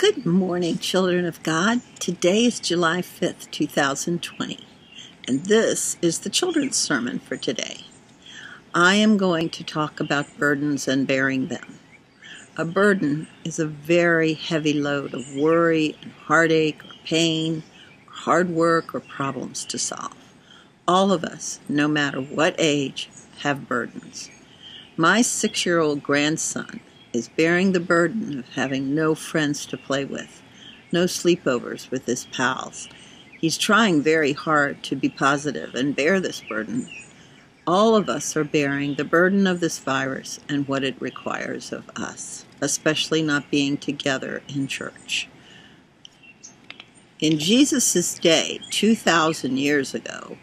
Good morning, children of God. Today is July 5th, 2020, and this is the children's sermon for today. I am going to talk about burdens and bearing them. A burden is a very heavy load of worry and heartache or pain, or hard work or problems to solve. All of us, no matter what age, have burdens. My six year old grandson is bearing the burden of having no friends to play with, no sleepovers with his pals. He's trying very hard to be positive and bear this burden. All of us are bearing the burden of this virus and what it requires of us, especially not being together in church. In Jesus' day, 2,000 years ago,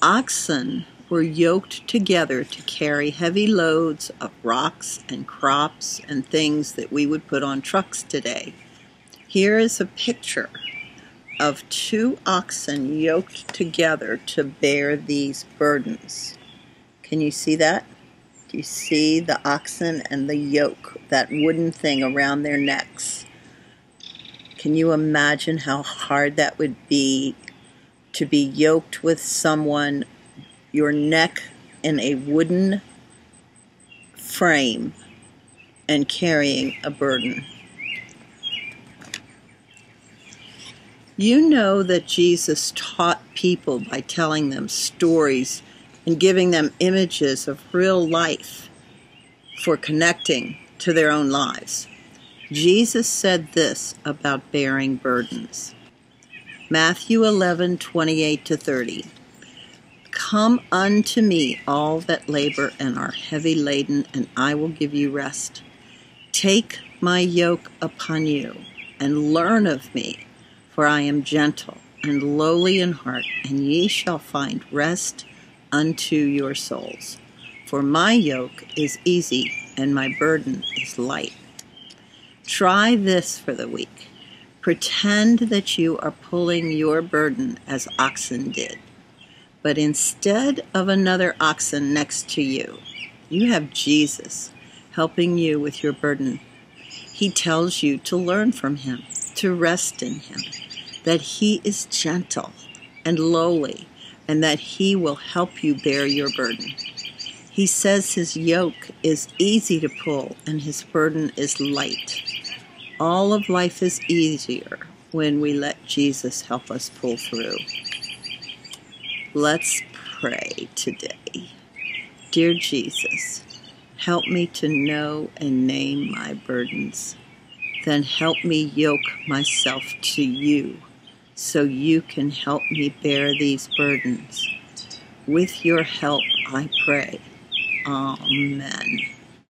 oxen were yoked together to carry heavy loads of rocks and crops and things that we would put on trucks today. Here is a picture of two oxen yoked together to bear these burdens. Can you see that? Do you see the oxen and the yoke, that wooden thing around their necks? Can you imagine how hard that would be to be yoked with someone your neck in a wooden frame and carrying a burden. You know that Jesus taught people by telling them stories and giving them images of real life for connecting to their own lives. Jesus said this about bearing burdens. Matthew 11, 28 to 30. Come unto me, all that labor and are heavy laden, and I will give you rest. Take my yoke upon you, and learn of me, for I am gentle and lowly in heart, and ye shall find rest unto your souls. For my yoke is easy, and my burden is light. Try this for the week. Pretend that you are pulling your burden as oxen did. But instead of another oxen next to you, you have Jesus helping you with your burden. He tells you to learn from him, to rest in him, that he is gentle and lowly, and that he will help you bear your burden. He says his yoke is easy to pull and his burden is light. All of life is easier when we let Jesus help us pull through. Let's pray today. Dear Jesus, help me to know and name my burdens. Then help me yoke myself to you so you can help me bear these burdens. With your help, I pray. Amen.